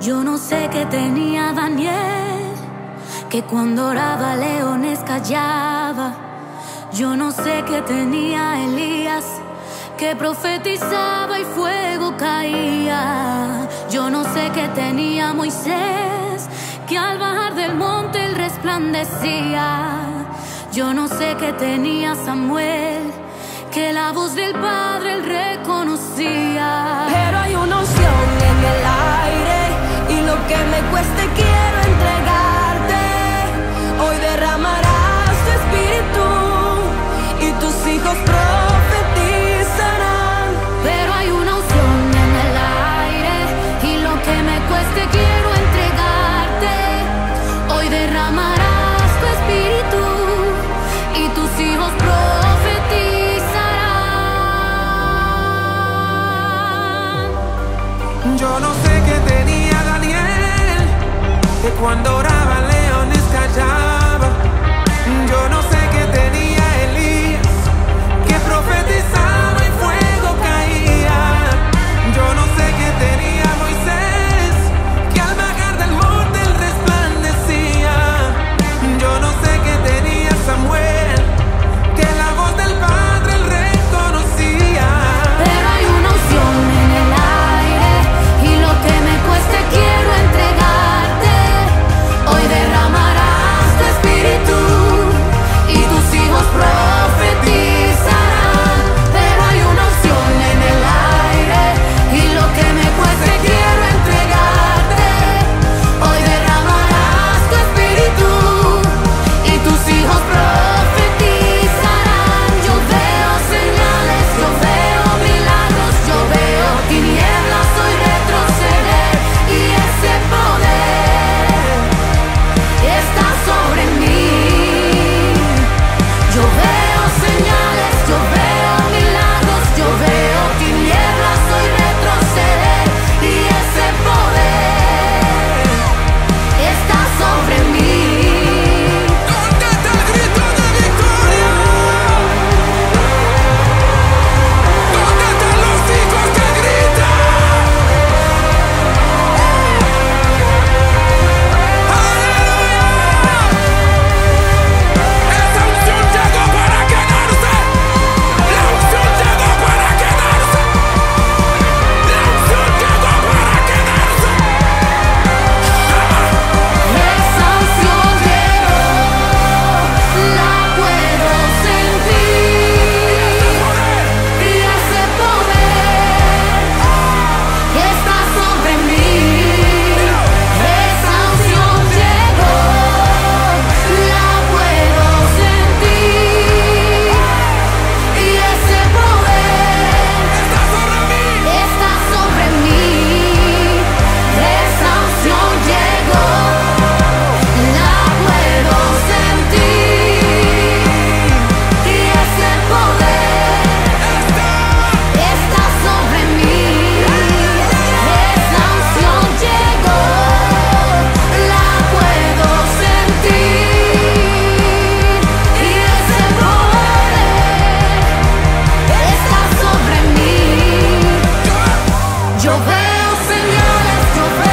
Yo no sé qué tenía Daniel, que cuando oraba leones callaba. Yo no sé qué tenía Elías, que profetizaba y fuego caía. Yo no sé qué tenía Moisés, que al bajar del monte él resplandecía. Yo no sé qué tenía Samuel, que la voz del Padre él reconocía. Pero hay una unción Yo no sé qué tenía Daniel, que cuando oraba leones callaban. Don't